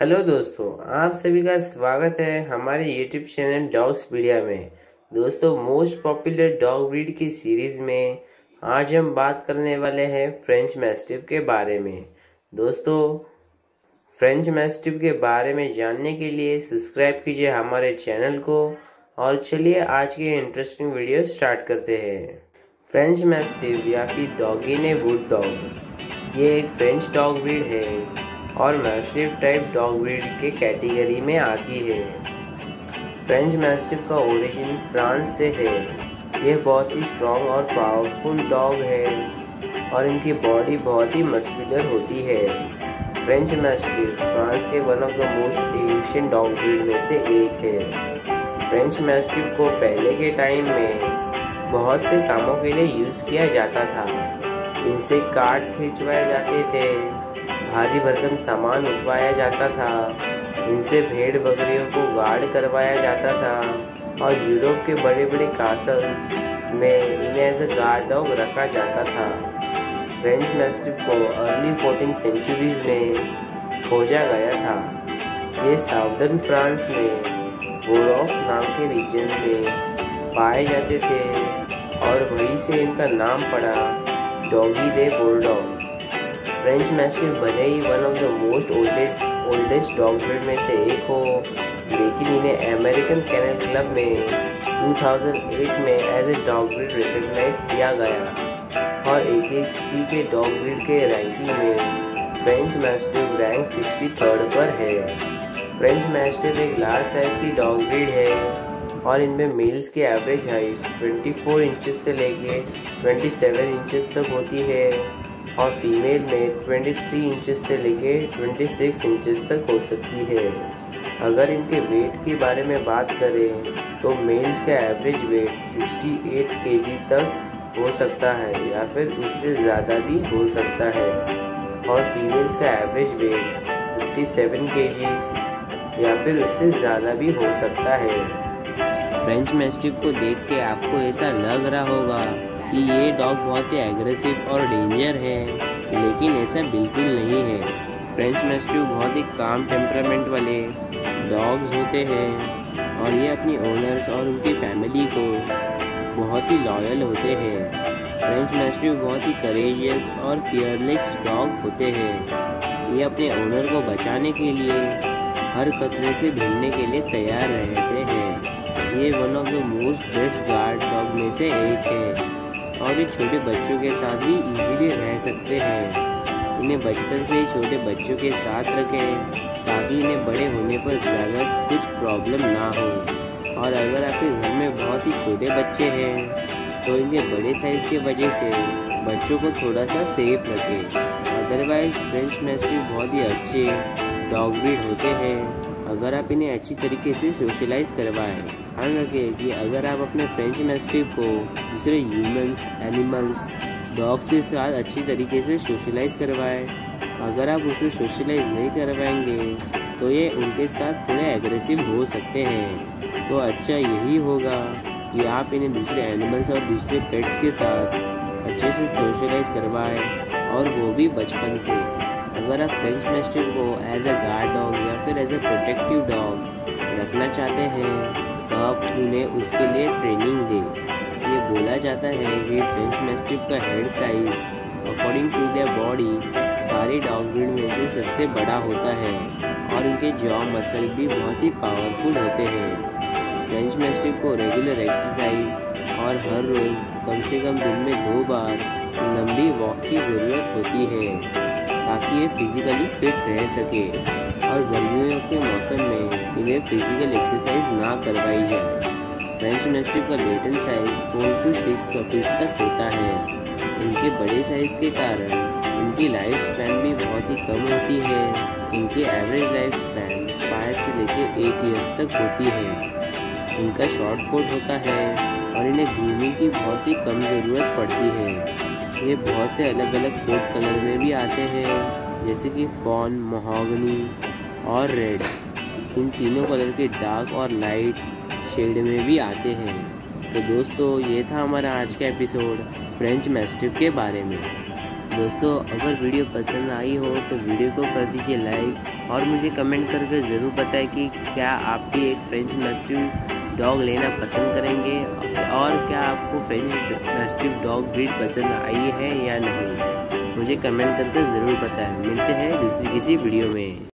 Hello दोस्तों, आप सभी का स्वागत है हमारे यूट्यूब चैनल डॉग्स मीडिया में। दोस्तों मोस्ट पॉपुलर डॉग ब्रीड की सीरीज़ में आज हम बात करने वाले हैं फ्रेंच मैस्टिफ के बारे में। दोस्तों फ्रेंच मैस्टिफ के बारे में जानने के लिए सब्सक्राइब कीजिए हमारे चैनल को और चलिए आज के इंटरेस्टिंग वीडियो स्टार्ट करते हैं। फ्रेंच मैस्टिफ या फिर डॉगी ने वुड डॉग ये एक फ्रेंच डॉग ब्रीड है। और मैस्टिफ टाइप डॉग ब्रीड के कैटेगरी में आती है। फ्रेंच मैस्टिफ का ओरिजिन फ्रांस से है। ये बहुत ही स्ट्रॉन्ग और पावरफुल डॉग है और इनकी बॉडी बहुत ही मस्कुलर होती है। फ्रेंच मैस्टिफ फ्रांस के one of the most Asian dog breed में से एक है। फ्रेंच मैस्टिफ को पहले के टाइम में बहुत से कामों के लिए यूज़ किया जाता था। इनसे कार्ड खिंचवाए जाते थे। भारी भरकम सामान उठवाया जाता था। इनसे भेड़ बकरियों को गार्ड करवाया जाता था और यूरोप के बड़े बड़े कासल्स में इन्हें एज ए गार्ड डॉग रखा जाता था। फ्रेंच मैस्टिफ को अर्ली फोर्टीन सेंचुरीज में खोजा गया था। ये साउदर्न फ्रांस में बोरॉक्स नाम के रीजन में पाए जाते थे और वहीं से इनका नाम पड़ा Dogue de Bordeaux French mastiff भले ही one of the most olded oldest dog breed में से एक हो। लेकिन इन्हें अमेरिकन कैनल क्लब में 2008 में as a dog breed recognize किया गया। और एक एक सी के डॉग ब्रीड के रैंकिंग में फ्रेंच मैस्टिफ रैंक 63 पर है। फ्रेंच मैस्टिफ एक लार्ज साइज़ की डॉग ब्रीड है और इनमें मेल्स की एवरेज हाइट 24 इंचेस से लेके 27 इंचेस तक होती है। और फीमेल में 23 इंचेस से लेके 26 इंचेस तक हो सकती है। अगर इनके वेट के बारे में बात करें तो मेल्स का एवरेज वेट 68 केजी तक हो सकता है या फिर उससे ज़्यादा भी हो सकता है। और फीमेल्स का एवरेज वेट 57 केजीज या फिर उससे ज़्यादा भी हो सकता है। फ्रेंच मैस्टिफ को देख के आपको ऐसा लग रहा होगा कि ये डॉग बहुत ही एग्रेसिव और डेंजर है, लेकिन ऐसा बिल्कुल नहीं है। फ्रेंच मैस्टिव बहुत ही काम टेम्परामेंट वाले डॉग्स होते हैं और ये अपनी ओनर्स और उनकी फैमिली को बहुत ही लॉयल होते हैं। फ्रेंच मैस्टिव बहुत ही करेजियस और फियरलेस डॉग होते हैं। ये अपने ओनर को बचाने के लिए, हर खतरे से भिड़ने के लिए तैयार रहते हैं। ये one of the most best guard dog में से एक है। और ये छोटे बच्चों के साथ भी इजीली रह सकते हैं। इन्हें बचपन से ही छोटे बच्चों के साथ रखें, ताकि इन्हें बड़े होने पर ज़्यादा कुछ प्रॉब्लम ना हो। और अगर आपके घर में बहुत ही छोटे बच्चे हैं तो इनके बड़े साइज़ के वजह से बच्चों को थोड़ा सा सेफ़ रखें। अदरवाइज़ फ्रेंच मैस्टिव बहुत ही अच्छे डॉग ब्रीड होते हैं। अगर आप इन्हें अच्छी तरीके से सोशलाइज करवाएँ ध्यान रखें कि अगर आप अपने फ्रेंच मैस्टिव को दूसरे ह्यूमंस एनिमल्स डॉग्स के साथ अच्छी तरीके से सोशलाइज करवाएँ, अगर आप उसे सोशलाइज नहीं करवाएँगे तो ये उनके साथ थोड़े एग्रेसिव हो सकते हैं। तो अच्छा यही होगा कि आप इन्हें दूसरे एनिमल्स और दूसरे पेट्स के साथ अच्छे से सोशलाइज करवाएँ, और वो भी बचपन से। अगर आप फ्रेंच मैस्टिव को एज अ गार्ड डॉग या फिर एज अ प्रोटेक्टिव डॉग रखना चाहते हैं तो आप उन्हें उसके लिए ट्रेनिंग दें। ये बोला जाता है कि फ्रेंच मैस्टिव का head size according to their body सारे डॉग ब्रीड में से सबसे बड़ा होता है और उनके जॉ मसल भी बहुत ही पावरफुल होते हैं। फ्रेंच मैस्टिव को रेगुलर एक्सरसाइज और हर रोज़ कम से कम दिन में दो बार लंबी वॉक की ज़रूरत होती है। ताकि ये फिजिकली फिट रह सके। और गर्मियों के मौसम में इन्हें फ़िज़िकल एक्सरसाइज ना करवाई जाए। फ्रेंच मेस्टिव का litter size four to six puppies तक होता है। इनके बड़े साइज़ के कारण इनकी लाइफ स्पैन भी बहुत ही कम होती है। इनकी एवरेज लाइफ स्पैन फाइव से लेकर एट ईयर्स तक होती है। इनका शॉर्ट कोट होता है और इन्हें ग्रूमिंग की बहुत ही कम ज़रूरत पड़ती है। ये बहुत से अलग अलग कोट कलर में भी आते हैं, जैसे कि फॉन, मोहागनी और रेड। इन तीनों कलर के डार्क और लाइट शेड में भी आते हैं। तो दोस्तों, ये था हमारा आज का एपिसोड फ्रेंच मैस्टिव के बारे में। दोस्तों, अगर वीडियो पसंद आई हो तो वीडियो को कर दीजिए लाइक और मुझे कमेंट करके ज़रूर बताएँ कि क्या आप भी एक फ्रेंच मैस्टिव डॉग लेना पसंद करेंगे। क्या आपको फ्रेंच मैस्टिव डॉग ब्रीड पसंद आई है या नहीं? मुझे कमेंट करके ज़रूर बताएँ। मिलते हैं दूसरी किसी वीडियो में।